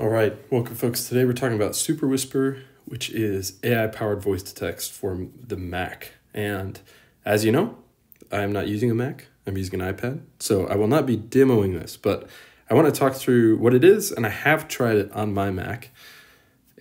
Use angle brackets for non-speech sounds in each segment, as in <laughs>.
All right, welcome, folks. Today we're talking about Superwhisper, which is AI powered voice to text for the Mac. And as you know, I'm not using a Mac, I'm using an iPad. So I will not be demoing this, but I want to talk through what it is. And I have tried it on my Mac,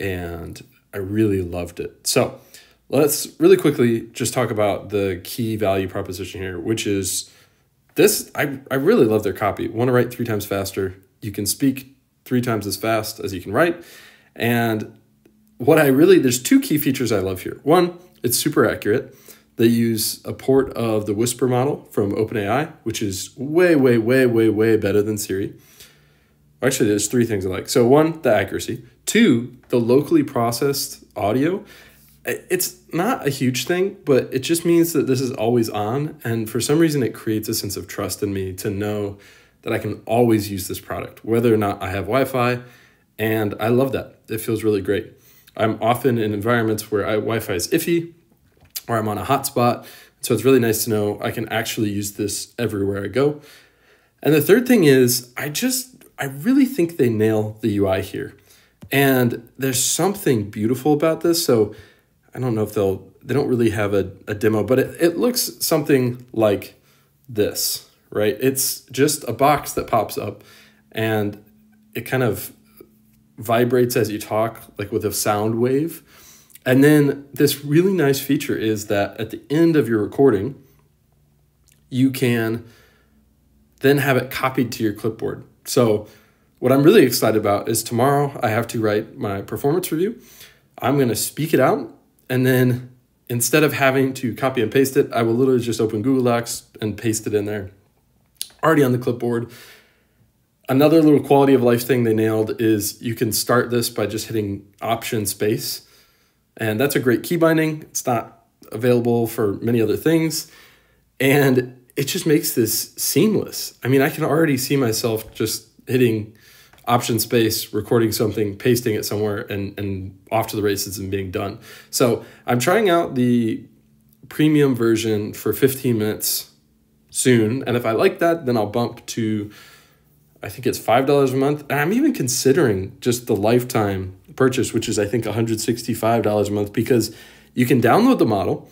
and I really loved it. So let's really quickly just talk about the key value proposition here, which is this I, I really love their copy. Want to write three times faster. You can speak three times as fast as you can write. And what I really, there's two key features I love here. One, it's super accurate. They use a port of the Whisper model from OpenAI, which is way, way, way, way, way better than Siri. Actually, there's three things I like. So, one, the accuracy. Two, the locally processed audio. It's not a huge thing, but it just means that this is always on. And for some reason, it creates a sense of trust in me to know that I can always use this product, whether or not I have Wi Fi. And I love that. It feels really great. I'm often in environments where Wi Fi is iffy or I'm on a hotspot. So it's really nice to know I can actually use this everywhere I go. And the third thing is, I just, I really think they nail the UI here. And there's something beautiful about this. So I don't know if they'll, they don't really have a, a demo, but it, it looks something like this right? It's just a box that pops up and it kind of vibrates as you talk, like with a sound wave. And then this really nice feature is that at the end of your recording, you can then have it copied to your clipboard. So, what I'm really excited about is tomorrow I have to write my performance review. I'm going to speak it out and then instead of having to copy and paste it, I will literally just open Google Docs and paste it in there already on the clipboard. Another little quality of life thing they nailed is you can start this by just hitting Option Space. And that's a great key binding. It's not available for many other things. And it just makes this seamless. I mean, I can already see myself just hitting option space, recording something, pasting it somewhere, and, and off to the races and being done. So I'm trying out the premium version for 15 minutes soon. And if I like that, then I'll bump to, I think it's $5 a month. And I'm even considering just the lifetime purchase, which is, I think, $165 a month because you can download the model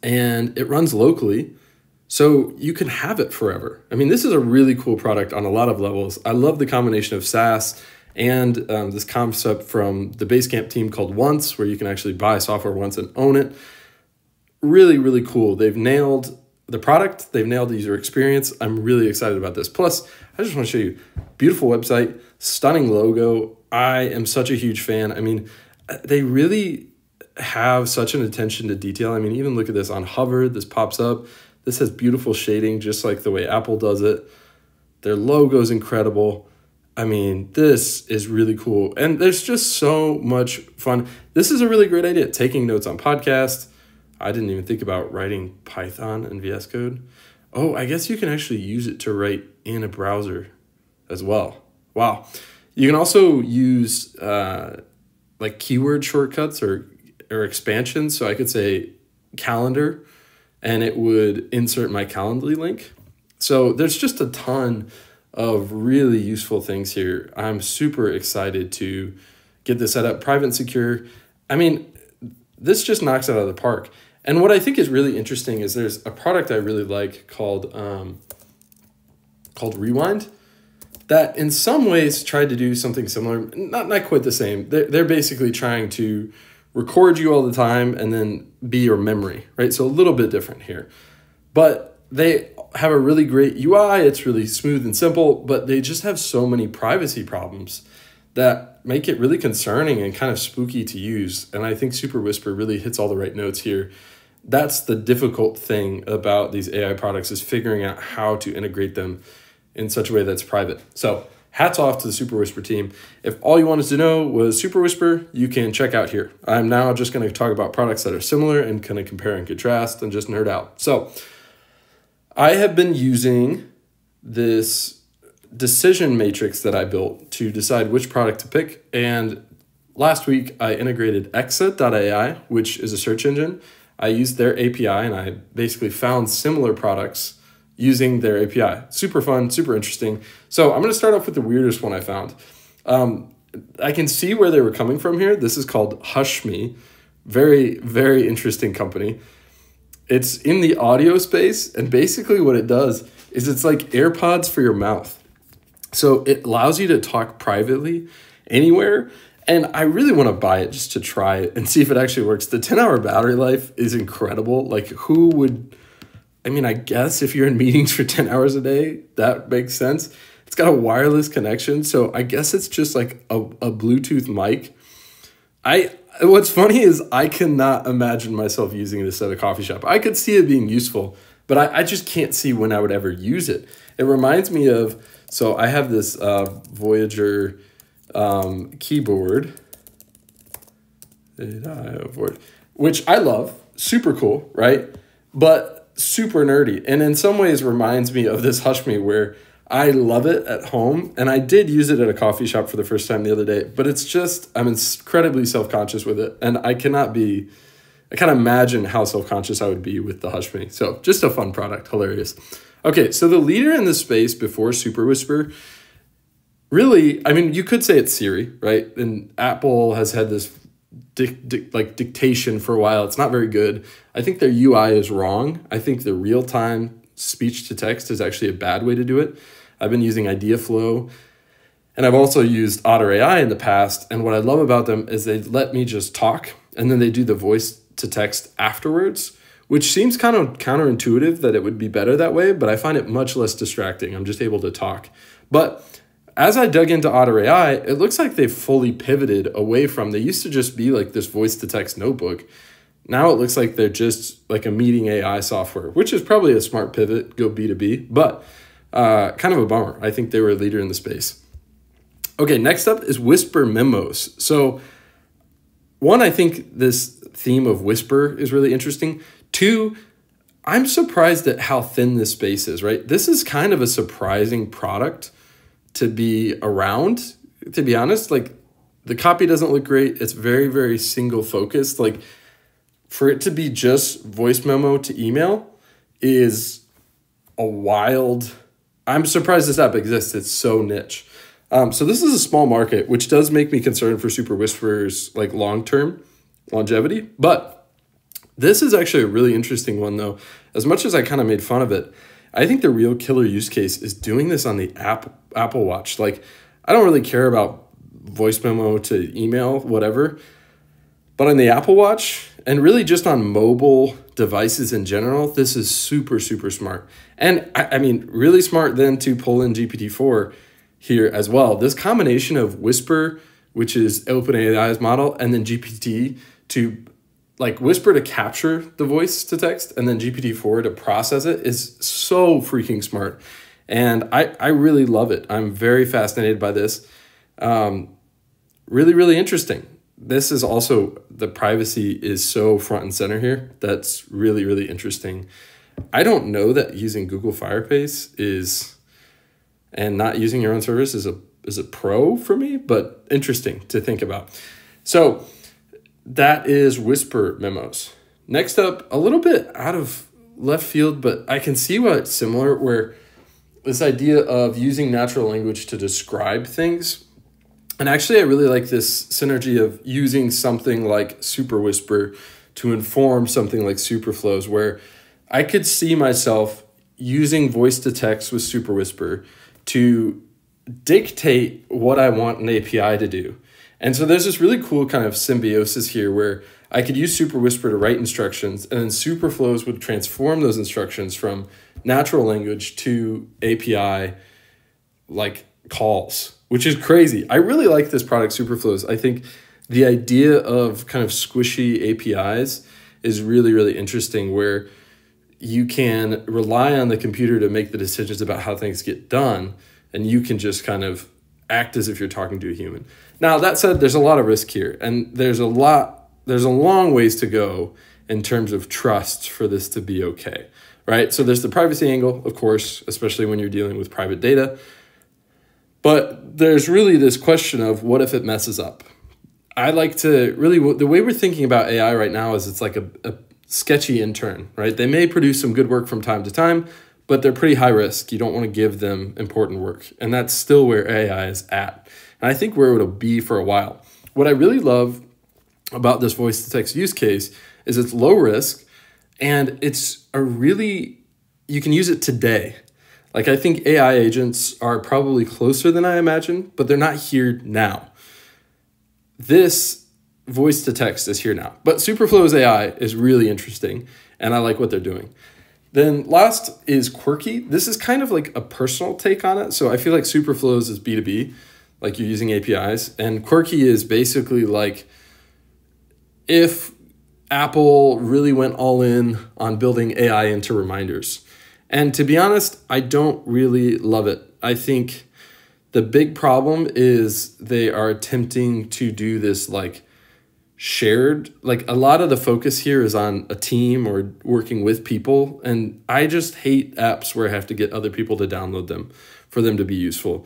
and it runs locally. So you can have it forever. I mean, this is a really cool product on a lot of levels. I love the combination of SaaS and um, this concept from the Basecamp team called Once, where you can actually buy software once and own it. Really, really cool. They've nailed the product, they've nailed the user experience. I'm really excited about this. Plus, I just want to show you beautiful website, stunning logo. I am such a huge fan. I mean, they really have such an attention to detail. I mean, even look at this on hover, this pops up. This has beautiful shading, just like the way Apple does it. Their logo is incredible. I mean, this is really cool. And there's just so much fun. This is a really great idea. Taking notes on podcasts, I didn't even think about writing Python and VS Code. Oh, I guess you can actually use it to write in a browser as well. Wow. You can also use uh, like keyword shortcuts or, or expansions. So I could say calendar and it would insert my Calendly link. So there's just a ton of really useful things here. I'm super excited to get this set up private and secure. I mean, this just knocks it out of the park. And what I think is really interesting is there's a product I really like called um, called Rewind that in some ways tried to do something similar, not not quite the same. They're, they're basically trying to record you all the time and then be your memory, right? So a little bit different here. But they have a really great UI, it's really smooth and simple, but they just have so many privacy problems that make it really concerning and kind of spooky to use. And I think Superwhisper really hits all the right notes here that's the difficult thing about these AI products is figuring out how to integrate them in such a way that's private. So hats off to the Superwhisper team. If all you wanted to know was Superwhisper, you can check out here. I'm now just going to talk about products that are similar and kind of compare and contrast and just nerd out. So I have been using this decision matrix that I built to decide which product to pick. And last week I integrated Exa.ai, which is a search engine I used their API and I basically found similar products using their API. Super fun, super interesting. So I'm going to start off with the weirdest one I found. Um, I can see where they were coming from here. This is called Hush Me. Very, very interesting company. It's in the audio space, and basically what it does is it's like AirPods for your mouth. So it allows you to talk privately anywhere. And I really want to buy it just to try it and see if it actually works. The 10 hour battery life is incredible. Like, who would, I mean, I guess if you're in meetings for <laughs> 10 hours a day, that makes sense. It's got a wireless connection. So I guess it's just like a, a Bluetooth mic. I, what's funny is I cannot imagine myself using this at a coffee shop. I could see it being useful, but I, I just can't see when I would ever use it. It reminds me of, so I have this uh, Voyager um, keyboard did I avoid? Which I love, super cool, right? But super nerdy. And in some ways reminds me of this Hush Me where I love it at home. And I did use it at a coffee shop for the first time the other day, but it's just, I'm incredibly self conscious with it. And I cannot be, I can't imagine how self conscious I would be with the Hush Me. So just a fun product, hilarious. Okay, so the leader in the space before Superwhisper really, I mean, you could say it's Siri, right? And Apple has had this dic- dic- like dictation for a while. It's not very good. I think their UI is wrong. I think the real time speech to text is actually a bad way to do it. I've been using IdeaFlow and I've also used Otter AI in the past. And what I love about them is they let me just talk and then they do the voice to text afterwards, which seems kind of counterintuitive that it would be better that way, but I find it much less distracting. I'm just able to talk. But as I dug into Otter AI, it looks like they've fully pivoted away from. They used to just be like this voice to text notebook. Now it looks like they're just like a meeting AI software, which is probably a smart pivot, go B2B, but uh, kind of a bummer. I think they were a leader in the space. Okay, next up is Whisper Memos. So, one, I think this theme of Whisper is really interesting. Two, I'm surprised at how thin this space is, right? This is kind of a surprising product to be around, to be honest. Like the copy doesn't look great. It's very, very single focused. Like for it to be just voice memo to email is a wild. I'm surprised this app exists. It's so niche. Um, so this is a small market, which does make me concerned for Super Whisperers like long term longevity. But this is actually a really interesting one though. As much as I kind of made fun of it, I think the real killer use case is doing this on the app Apple Watch. Like, I don't really care about voice memo to email, whatever. But on the Apple Watch and really just on mobile devices in general, this is super, super smart. And I, I mean, really smart then to pull in GPT-4 here as well. This combination of Whisper, which is OpenAI's model, and then GPT to like Whisper to capture the voice to text and then GPT-4 to process it is so freaking smart. And I, I really love it. I'm very fascinated by this. Um, really, really interesting. This is also the privacy is so front and center here. That's really, really interesting. I don't know that using Google Firebase is and not using your own service is a is a pro for me, but interesting to think about. So that is whisper memos. Next up, a little bit out of left field, but I can see what it's similar where this idea of using natural language to describe things. And actually, I really like this synergy of using something like Superwhisper to inform something like Superflows, where I could see myself using voice to text with Superwhisper to dictate what I want an API to do. And so there's this really cool kind of symbiosis here where I could use Superwhisper to write instructions, and then Superflows would transform those instructions from natural language to API like calls, which is crazy. I really like this product, Superflows. I think the idea of kind of squishy APIs is really, really interesting where you can rely on the computer to make the decisions about how things get done, and you can just kind of act as if you're talking to a human. Now, that said, there's a lot of risk here, and there's a lot, there's a long ways to go in terms of trust for this to be okay, right? So there's the privacy angle, of course, especially when you're dealing with private data. But there's really this question of what if it messes up? I like to really, the way we're thinking about AI right now is it's like a, a sketchy intern, right? They may produce some good work from time to time, but they're pretty high risk. You don't want to give them important work. And that's still where AI is at. And I think where it'll be for a while. What I really love about this voice to text use case is it's low risk and it's a really you can use it today. Like I think AI agents are probably closer than I imagined, but they're not here now. This voice to text is here now. But Superflow's AI is really interesting and I like what they're doing. Then last is Quirky. This is kind of like a personal take on it. So I feel like Superflows is B2B, like you're using APIs, and Quirky is basically like if Apple really went all in on building AI into reminders. And to be honest, I don't really love it. I think the big problem is they are attempting to do this like shared like a lot of the focus here is on a team or working with people and i just hate apps where i have to get other people to download them for them to be useful.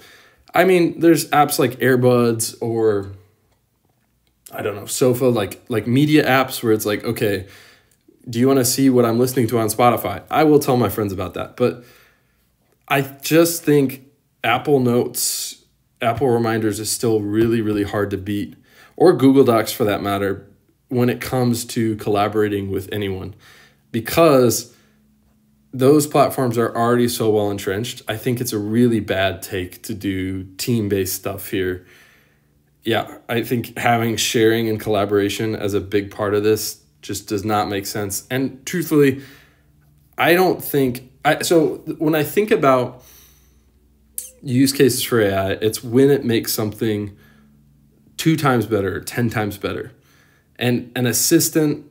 I mean there's apps like airbuds or i don't know sofa like like media apps where it's like okay do you want to see what i'm listening to on spotify? I will tell my friends about that but i just think apple notes apple reminders is still really really hard to beat or Google Docs for that matter, when it comes to collaborating with anyone. Because those platforms are already so well entrenched, I think it's a really bad take to do team based stuff here. Yeah, I think having sharing and collaboration as a big part of this just does not make sense. And truthfully, I don't think I so when I think about use cases for AI, it's when it makes something two times better, 10 times better. And an assistant,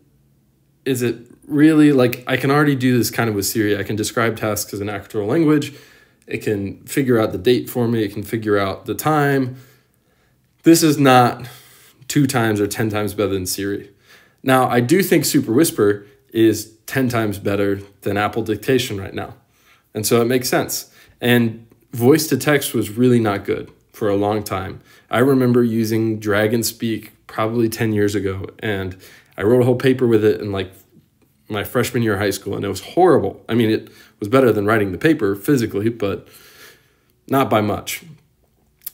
is it really like I can already do this kind of with Siri? I can describe tasks as an natural language. It can figure out the date for me, it can figure out the time. This is not two times or 10 times better than Siri. Now, I do think Superwhisper is 10 times better than Apple Dictation right now. And so it makes sense. And voice to text was really not good for a long time. I remember using Dragon Speak probably 10 years ago, and I wrote a whole paper with it in like my freshman year of high school, and it was horrible. I mean, it was better than writing the paper physically, but not by much.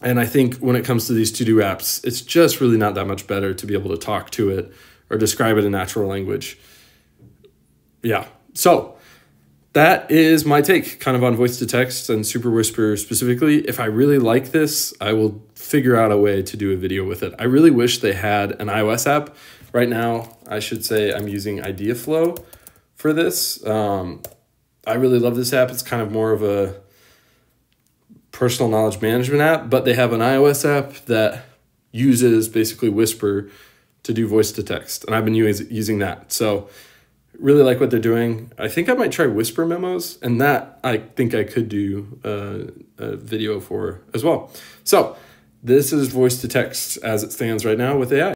And I think when it comes to these to do apps, it's just really not that much better to be able to talk to it or describe it in natural language. Yeah. So, that is my take kind of on voice to text and superwhisper specifically. If i really like this i will figure out a way to do a video with it. I really wish they had an ios app. Right now i should say i'm using ideaflow for this. Um, i really love this app. It's kind of more of a personal knowledge management app but they have an ios app that uses basically whisper to do voice to text and i've been using that. So really like what they're doing. I think I might try Whisper Memos, and that I think I could do a, a video for as well. So this is voice to text as it stands right now with AI.